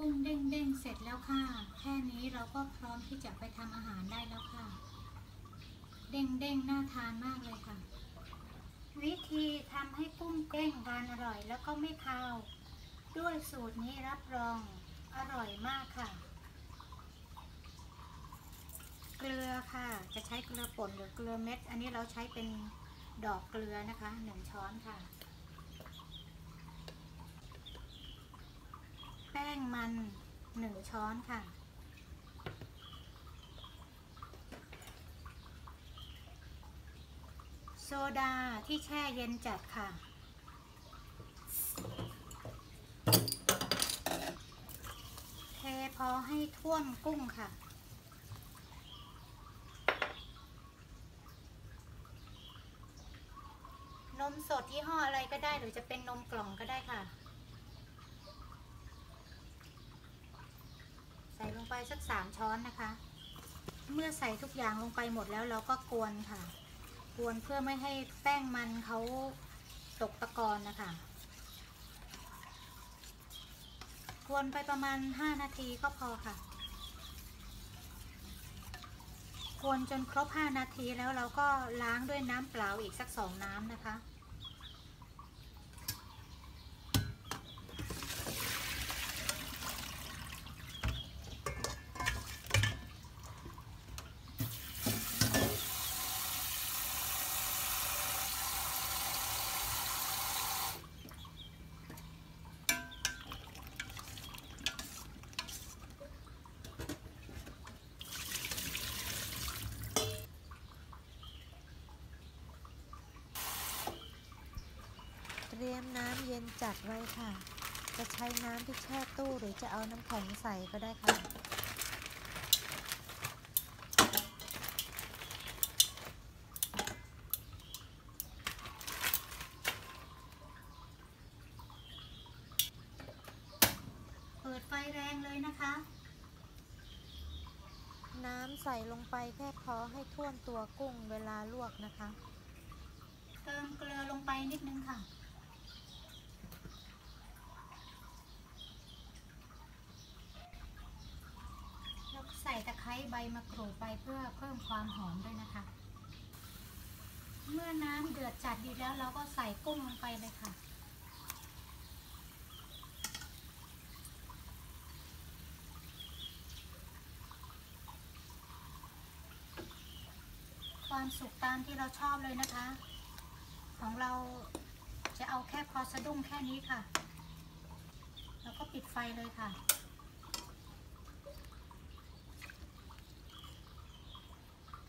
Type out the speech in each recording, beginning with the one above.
กุ้งเด้งเด้งเสร็จแล้วค่ะ แค่นี้เราก็พร้อมที่จะไปทำอาหารได้แล้วค่ะ เด้งเด้งน่าทานมากเลยค่ะ วิธีทำให้กุ้งเด้งทานอร่อยแล้วก็ไม่คาว ด้วยสูตรนี้รับรองอร่อยมากค่ะ เกลือค่ะ จะใช้เกลือป่นหรือเกลือเม็ด อันนี้เราใช้เป็นดอกเกลือนะคะหนึ่งช้อนค่ะ แป้งมันหนึ่งช้อนค่ะ โซดาที่แช่เย็นจัดค่ะ เทพอให้ท่วมกุ้งค่ะนมสดยี่ห้ออะไรก็ได้หรือจะเป็นนมกล่องก็ได้ค่ะ ใส่ลงไปสักสามช้อนนะคะ เมื่อใส่ทุกอย่างลงไปหมดแล้วเราก็กวนค่ะ กวนเพื่อไม่ให้แป้งมันเขาตกตะกอนนะคะ กวนไปประมาณ 5 นาทีก็พอค่ะ กวนจนครบ 5 นาทีแล้วเราก็ล้างด้วยน้ำเปล่าอีกสักสองน้ำนะคะ มน้ำเย็นจัดไว้ค่ะ จะใช้น้ำที่แช่ตู้หรือจะเอาน้ำแข็งใส่ก็ได้ค่ะ เปิดไฟแรงเลยนะคะ น้ำใส่ลงไปแค่พอให้ท่วมตัวกุ้งเวลาลวกนะคะ เติมเกลือลงไปนิดนึงค่ะ แล้วก็ใส่ ไคร้ใบมะกรูดไปเพื่อเพิ่มความหอมด้วยนะคะ เมื่อน้ำเดือดจัดดีแล้วเราก็ใส่กุ้งลงไปเลยค่ะความสุกตามที่เราชอบเลยนะคะ ของเราจะเอาแค่พอสะดุ้งแค่นี้ค่ะ แล้วก็ปิดไฟเลยค่ะ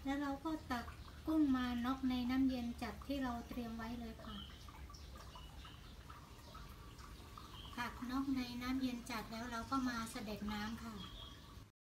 แล้วเราก็ตักกุ้งมาน็อกในน้ำเย็นจัดที่เราเตรียมไว้เลยค่ะ ตักน็อกในน้ำเย็นจัดแล้วเราก็มาเสด็จน้ำค่ะ